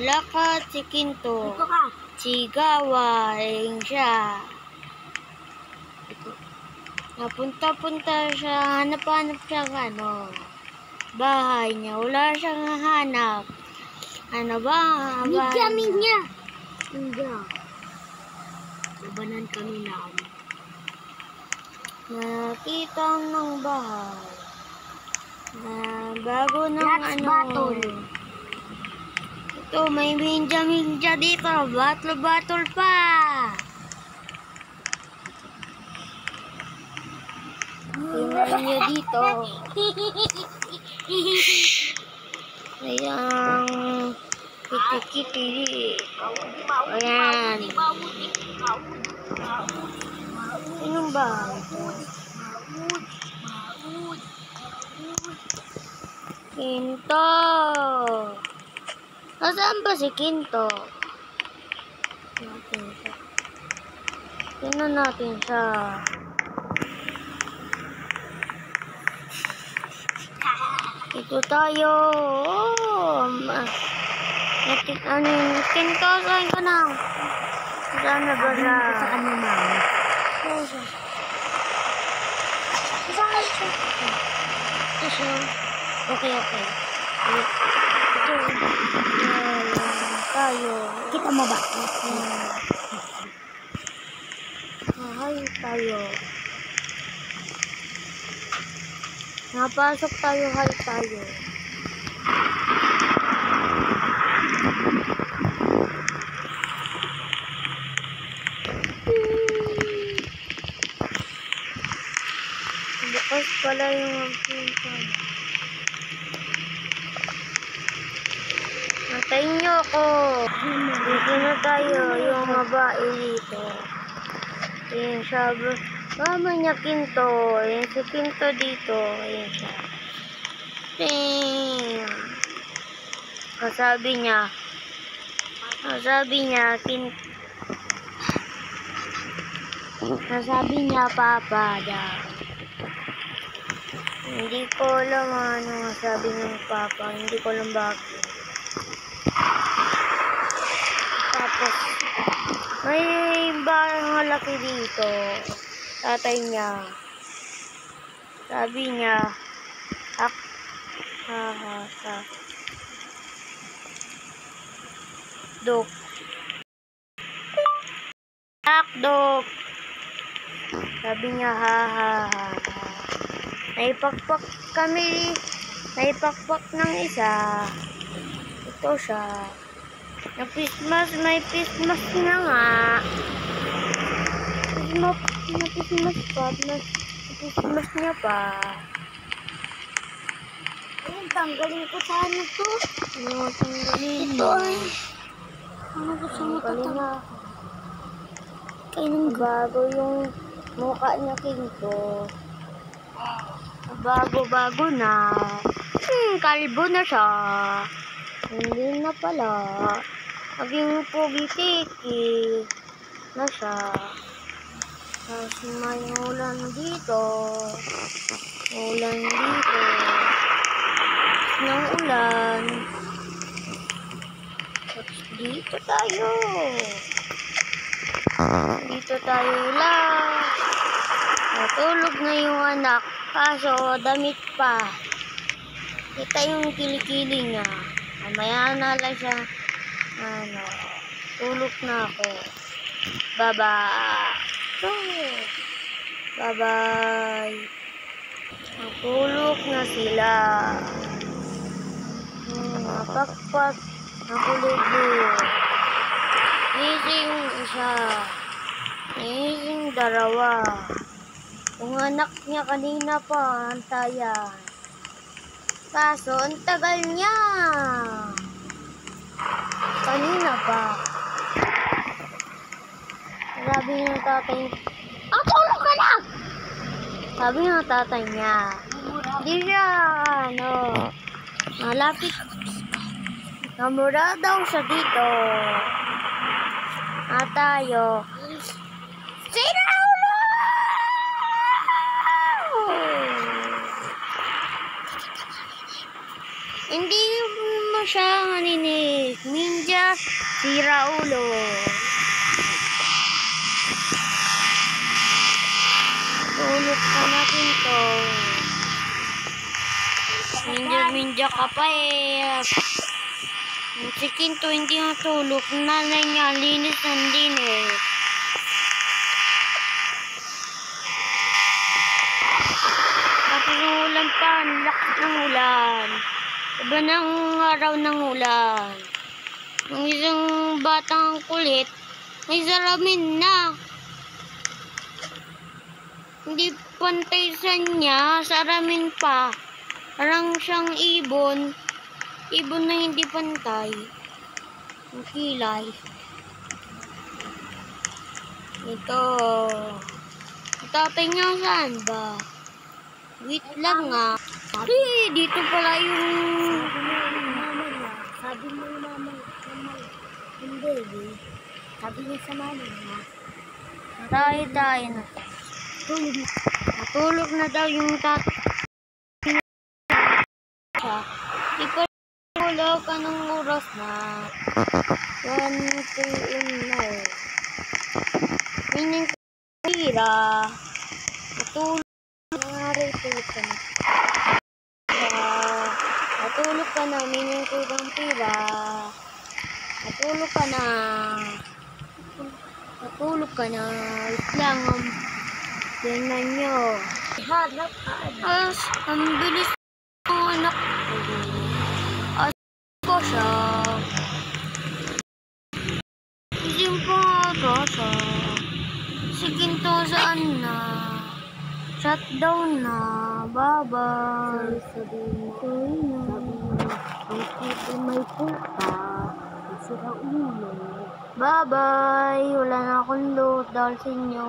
Malakad si Kinto. Dito ka. Sigawain siya. Napunta-punta siya, hanap-hanap siya ano, bahay niya. Wala siyang hanap. Ano ba? Midya, midya. Midya. Labanan kami namin. Nakita ng bahay. Na bago ng Let's ano. battle. Ito, may minja-minja dito. Battle-battle pa. Tingnan niyo dito. Ayan. Kiti-kiti. Ayan. Sinong bahay ito? Kinto. Nasaan ba si Kinto? Natin siya. Tingnan natin siya. Ito tayo. Oh. Natin, ano yun? Kinto, saan ka na? Saan na ba Sabi siya? ko sa kanya, mami. Saan siya? Saan siya? Ito siya. Okay, okay. Ito. Tayo. Kita mo ba? Mahay tayo. Napasok tayo, hay tayo. Bukas pala yung pinsan. Natayin niyo ako. Dito na tayo, yung babae dito. Ayan siya. Mama niya Kinto. Ayan si Kinto dito. Ayan siya. Ting. Kasabi niya. Kasabi niya, Kin... Kasabi niya, Papa daw. Hindi ko alam ano sabi ng Papa. Hindi ko alam bakit. Tapos, may malaki dito. Tatay niya. Sabi niya, ak, ha, ha, ha. Dok. Akdok. Sabi niya, ha, ha, ha, ha. Naipakpak kami, naipakpak ng isa. Ito siya. Na Christmas, may Christmas na nga. Christmas, na Christmas pa, na Christmas niya pa. Ayun, tanggalin ko sana to. Ano tanggalin Ito ay. Ano gusto mo Tanggalin tatanggalin? na. Kayo ng Bago yung mukha niya kinto. Bago-bago na. Hmm, kalbo na siya. Hindi na pala. Naging pogi-tiki na siya. Tapos may ulan dito. Ulan dito. Ng ulan. Tapos dito tayo. Dito tayo lang. Natulog na yung anak. Kaso, damit pa. Kita yung kilikili niya. Mamaya na lang siya. Ano, tulog na ako. Bye-bye. Bye-bye. Natulog na sila. Hmm, napakpak. Nakulog Gising isa. Gising dalawa. Yung anak niya kanina pa, antayan. Kaso, ang tagal niya. Kanina pa. Sabi ng tatay, ang tulog ka lang! Sabi ng tatay niya, hindi siya, ano, malapit. Namura daw siya dito. At tayo, Sira ulo! Mo siya naninig. Ninja Sira ulo. Tulog ka na pinto. Minja-minja ka pa eh. Si Kinto hindi natulog. Nanay niya, linis ng linis. Tapos yung ulan pa, ang lakas ng ulan. Iba ng araw ng ulan. Yung isang batang kulit, may salamin na. Hindi pantay sa niya, saramin pa. Parang siyang ibon. Ibon na hindi pantay. Ang kilay. Ito. Ang Tatay niya saan ba? Wait lang nga. Hey, dito pala yung... Sabi mo yung mama mama yung baby. Sabi niya sa mama niya. Tayo tayo na. Tulog na. Natulog na daw yung tat... siya. Di pa tulog. Anong oras na? 1 p.m. na eh. Meaning tira. Natulog. Nangyari tulog ka na. Natulog ka na. Meaning kulang tira. Natulog ka na. Natulog ka na. Wait lang. Um, tingnan nyo. Hanap ka. Ang bilis Shutdown na. Bye-bye. Sabi mo. Sorry na. Ang puto may puta. Sira ulo. Bye-bye. Wala na akong load dahil sa inyo.